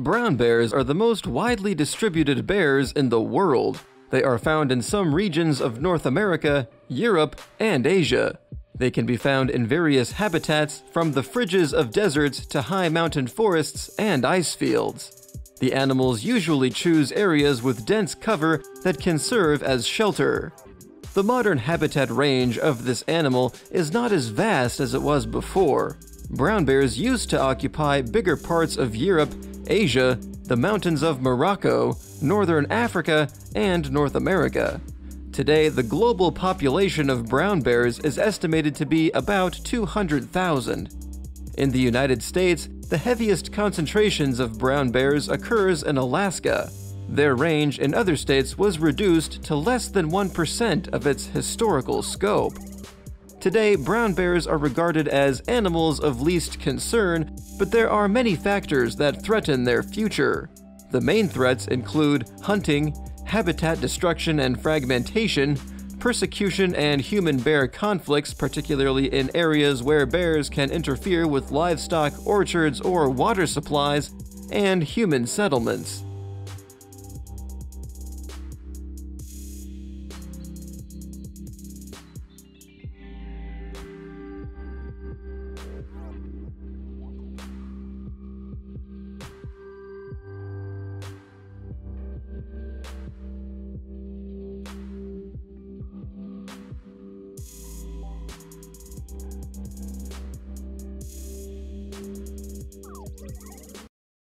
Brown bears are the most widely distributed bears in the world. They are found in some regions of North America, Europe, and Asia. They can be found in various habitats from the fridges of deserts to high mountain forests and ice fields. The animals usually choose areas with dense cover that can serve as shelter. The modern habitat range of this animal is not as vast as it was before. Brown bears used to occupy bigger parts of Europe, Asia, the mountains of Morocco, northern Africa, and North America. Today, the global population of brown bears is estimated to be about 200,000. In the United States, the heaviest concentrations of brown bears occurs in Alaska. Their range in other states was reduced to less than 1% of its historical scope. Today, brown bears are regarded as animals of least concern, but there are many factors that threaten their future. The main threats include hunting, habitat destruction and fragmentation, persecution and human-bear conflicts, particularly in areas where bears can interfere with livestock orchards or water supplies, and human settlements.